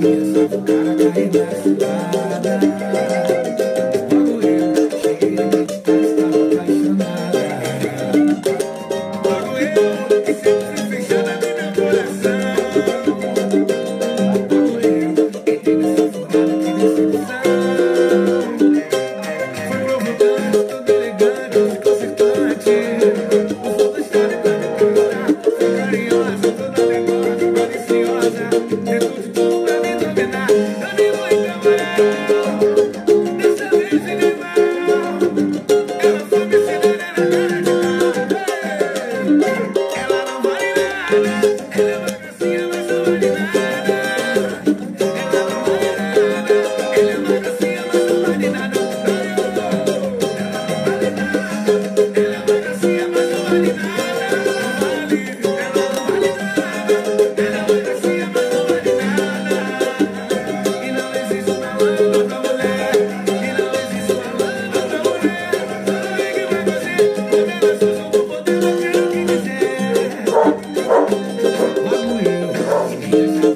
cabeça do eu cheguei na guitarra, apaixonada. Logo eu que sempre fechada no meu coração. Logo eu entrei nessa furada de decepção. Fui provocando, tudo elegante, consertante. O fundo está me dando carinhosa, tudo You.